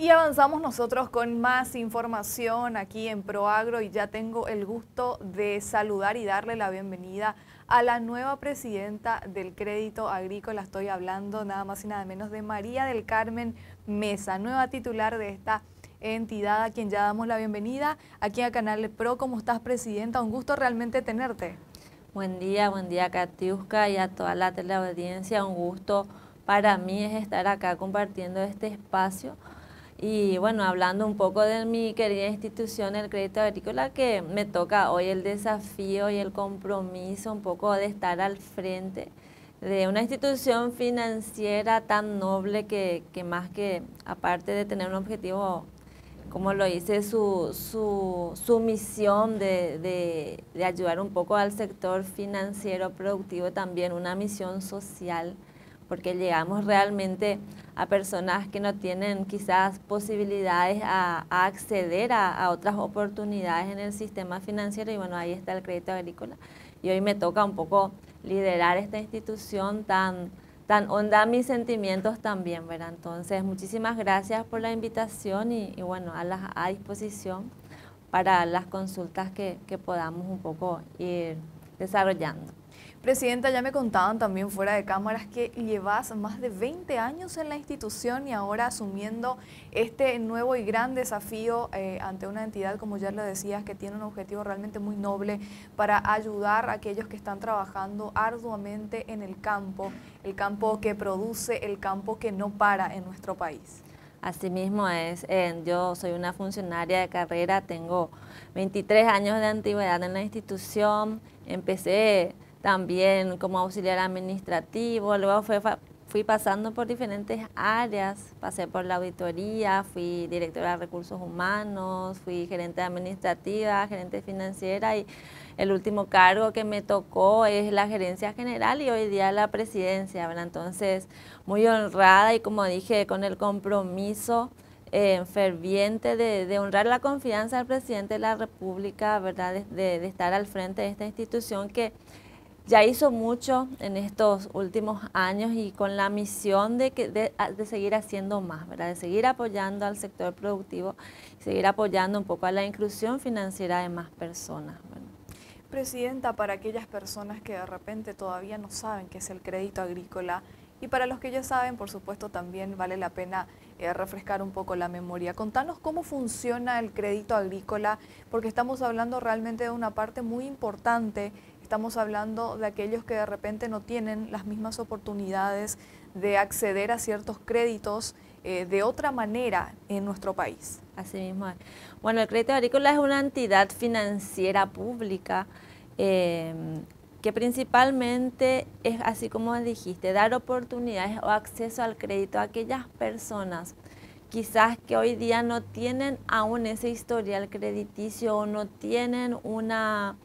Y avanzamos nosotros con más información aquí en ProAgro y ya tengo el gusto de saludar y darle la bienvenida a la nueva presidenta del Crédito Agrícola. Estoy hablando nada más y nada menos de María del Carmen Mesa, nueva titular de esta entidad a quien ya damos la bienvenida aquí a Canal Pro. ¿Cómo estás, presidenta? Un gusto realmente tenerte. Buen día, buen día, Katiuska y a toda la teleaudiencia. Un gusto para mí es estar acá compartiendo este espacio y bueno, hablando un poco de mi querida institución, el Crédito Agrícola, que me toca hoy el desafío y el compromiso un poco de estar al frente de una institución financiera tan noble que, que más que, aparte de tener un objetivo, como lo hice, su, su, su misión de, de, de ayudar un poco al sector financiero productivo, también una misión social porque llegamos realmente a personas que no tienen quizás posibilidades a, acceder a, otras oportunidades en el sistema financiero y bueno, ahí está el crédito agrícola. Y hoy me toca un poco liderar esta institución tan, tan honda mis sentimientos también, ¿verdad? Entonces, muchísimas gracias por la invitación y, bueno, a, la, a disposición para las consultas que, que podamos un poco ir desarrollando. Presidenta, ya me contaban también fuera de cámaras que llevas más de 20 años en la institución y ahora asumiendo este nuevo y gran desafío eh, ante una entidad, como ya lo decías, que tiene un objetivo realmente muy noble para ayudar a aquellos que están trabajando arduamente en el campo, el campo que produce, el campo que no para en nuestro país. Asimismo es, yo soy una funcionaria de carrera, tengo 23 años de antigüedad en la institución, empecé también como auxiliar administrativo, luego fui pasando por diferentes áreas, pasé por la auditoría, fui directora de recursos humanos, fui gerente administrativa, gerente financiera y el último cargo que me tocó es la gerencia general y hoy día la presidencia, Entonces, muy honrada y como dije, con el compromiso eh, ferviente de, honrar la confianza del presidente de la República, ¿verdad? de estar al frente de esta institución que ya hizo mucho en estos últimos años y con la misión de, que, de, seguir haciendo más, ¿verdad? de seguir apoyando al sector productivo, seguir apoyando un poco a la inclusión financiera de más personas. Presidenta, para aquellas personas que de repente todavía no saben qué es el crédito agrícola y para los que ya saben, por supuesto, también vale la pena eh, refrescar un poco la memoria. Contanos cómo funciona el crédito agrícola, porque estamos hablando realmente de una parte muy importante Estamos hablando de aquellos que de repente no tienen las mismas oportunidades de acceder a ciertos créditos eh, de otra manera en nuestro país. Así mismo. Bueno, el crédito agrícola es una entidad financiera pública em, que principalmente es, así como dijiste, dar oportunidades o acceso al crédito a aquellas personas quizás que hoy día no tienen aún ese historial crediticio o no tienen una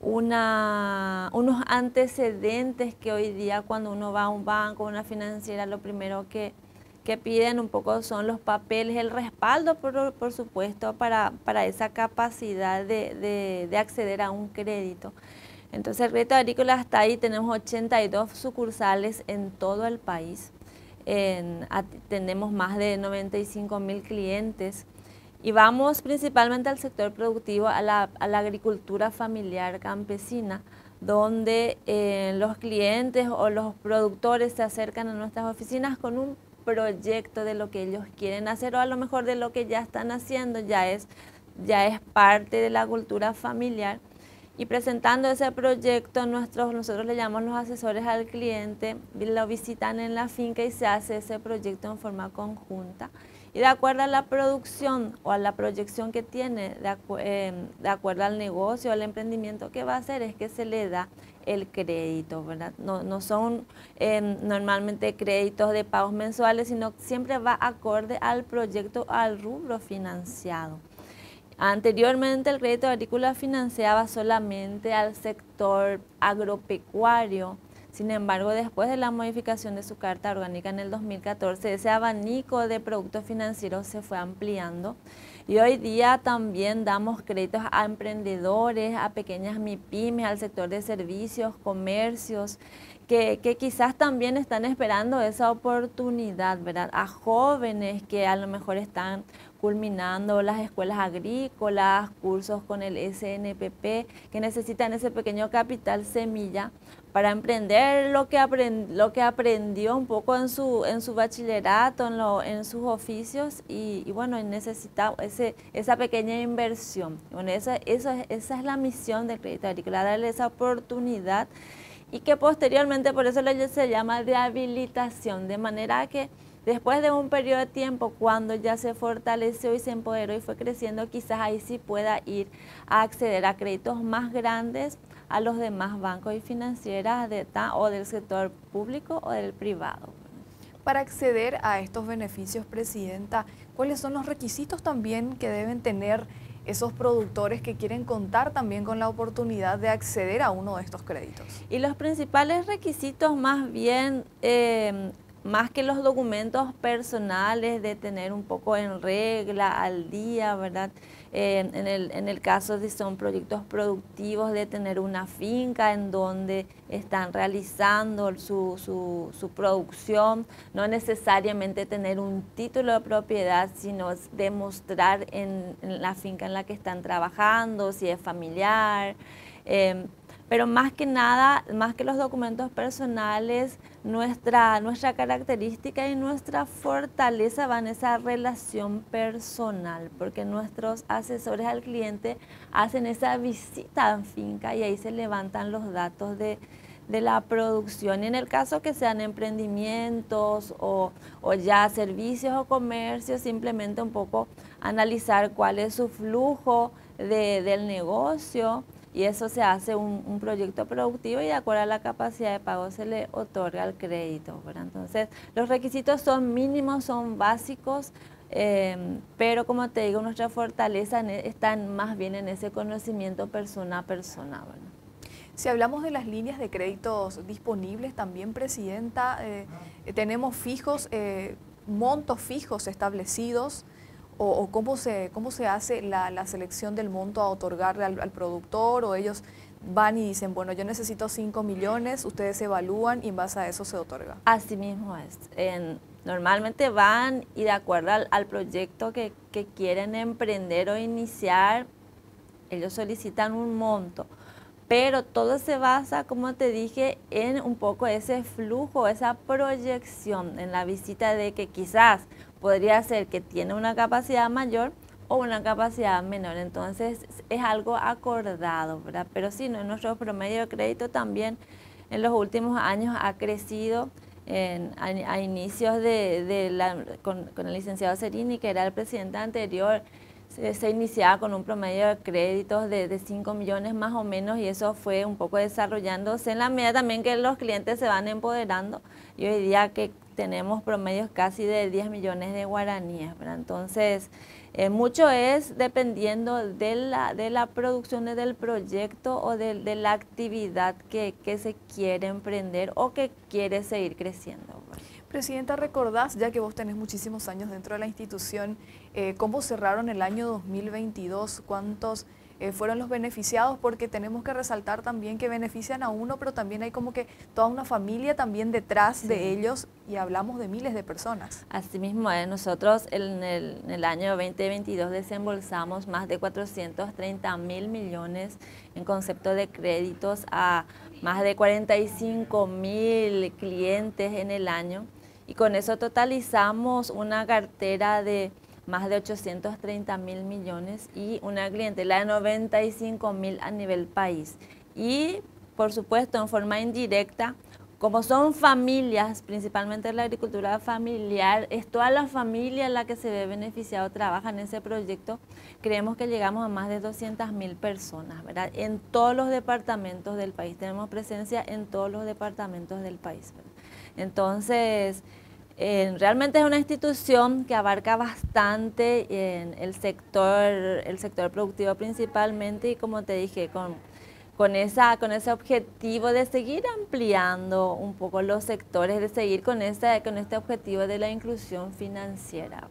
una, unos antecedentes que hoy día cuando uno va a un banco, una financiera, lo primero que, que piden un poco son los papeles, el respaldo, por, por supuesto, para, para, esa capacidad de, de, acceder a un crédito. Entonces, el crédito agrícola hasta ahí tenemos 82 sucursales en todo el país. tenemos más de 95 mil clientes y vamos principalmente al sector productivo, a la, agricultura familiar campesina, donde eh, los clientes o los productores se acercan a nuestras oficinas con un proyecto de lo que ellos quieren hacer o a lo mejor de lo que ya están haciendo, ya es, ya es parte de la cultura familiar. Y presentando ese proyecto, nuestros, nosotros le llamamos los asesores al cliente, lo visitan en la finca y se hace ese proyecto en forma conjunta y de acuerdo a la producción o a la proyección que tiene, de, em, acuerdo al negocio, al emprendimiento que va a hacer, es que se le da el crédito, ¿verdad? No, son em, normalmente créditos de pagos mensuales, sino siempre va acorde al proyecto, al rubro financiado. Anteriormente el crédito agrícola financiaba solamente al sector agropecuario, sin embargo, después de la modificación de su carta orgánica en el 2014, ese abanico de productos financieros se fue ampliando y hoy día también damos créditos a emprendedores, a pequeñas MIPIMES, al sector de servicios, comercios, que, que, quizás también están esperando esa oportunidad, ¿verdad? A jóvenes que a lo mejor están culminando las escuelas agrícolas, cursos con el SNPP, que necesitan ese pequeño capital semilla para emprender lo que, lo que aprendió un poco en su, en su bachillerato, en, lo, en sus oficios y, bueno, necesita esa pequeña inversión. Bueno, esa, es la misión de Crédito Agrícola, darle esa oportunidad y que posteriormente, por eso se llama de habilitación, de manera que después de un periodo de tiempo, cuando ya se fortaleció y se empoderó y fue creciendo, quizás ahí sí pueda ir a acceder a créditos más grandes a los demás bancos y financieras de, o del sector público o del privado. Para acceder a estos beneficios, Presidenta, ¿cuáles son los requisitos también que deben tener esos productores que quieren contar también con la oportunidad de acceder a uno de estos créditos? Y los principales requisitos más bien eh, más que los documentos personales de tener un poco en regla, al día, ¿verdad? En, el, en el caso de son proyectos productivos, de tener una finca en donde están realizando su, su, su producción, no necesariamente tener un título de propiedad, sino demostrar en, la finca en la que están trabajando, si es familiar. Eh, pero más que nada, más que los documentos personales, nuestra, nuestra característica y nuestra fortaleza va en esa relación personal, porque nuestros asesores al cliente hacen esa visita en finca y ahí se levantan los datos de, la producción. Y en el caso que sean emprendimientos o, ya servicios o comercios, simplemente un poco analizar cuál es su flujo del negocio, y eso se hace un, proyecto productivo y de acuerdo a la capacidad de pago se le otorga el crédito. Entonces, los requisitos son mínimos, son básicos, em, pero como te digo, nuestra fortaleza e, está más bien en ese conocimiento persona a persona. Si hablamos de las líneas de créditos disponibles, también, Presidenta, eh, tenemos fijos, eh, montos fijos establecidos o, cómo, se, cómo se hace la, selección del monto a otorgarle al, productor o ellos van y dicen, bueno, yo necesito 5 millones, ustedes evalúan y en base a eso se otorga. Así mismo es. normalmente van y de acuerdo al, proyecto que, que, quieren emprender o iniciar, ellos solicitan un monto. Pero todo se basa, como te dije, en un poco ese flujo, esa proyección en la visita de que quizás podría ser que tiene una capacidad mayor o una capacidad menor. Entonces es algo acordado, ¿verdad? Pero sí, no, nuestro promedio de crédito también en los últimos años ha crecido. a, inicios de, con, el licenciado Serini, que era el presidente anterior, se, iniciaba con un promedio de créditos de, de 5 millones más o menos y eso fue un poco desarrollándose en la medida también que los clientes se van empoderando y hoy día que tenemos promedios casi de 10 millones de guaraníes. Entonces, eh, mucho es dependiendo de la, de la producción del proyecto o de, la actividad que, se quiere emprender o que quiere seguir creciendo. Presidenta, ¿recordás, ya que vos tenés muchísimos años dentro de la institución, eh, cómo cerraron el año 2022? ¿Cuántos eh, fueron los beneficiados, porque tenemos que resaltar también que benefician a uno, pero también hay como que toda una familia también detrás de ellos y hablamos de miles de personas. Asimismo, eh, nosotros en el, en el, año 2022 desembolsamos más de 430 mil millones en concepto de créditos a más de 45 mil clientes en el año y con eso totalizamos una cartera de más de 830 mil millones y una clientela de 95 mil a nivel país. Y, por supuesto, en forma indirecta, como son familias, principalmente la agricultura familiar, es toda la familia la que se ve beneficiado, trabaja en ese proyecto, creemos que llegamos a más de 200 mil personas, ¿verdad? En todos los departamentos del país, tenemos presencia en todos los departamentos del país. Entonces, realmente es una institución que abarca bastante en el sector, el sector productivo principalmente y como te dije, con, con, esa, con ese objetivo de seguir ampliando un poco los sectores, de seguir con, ese, con este objetivo de la inclusión financiera.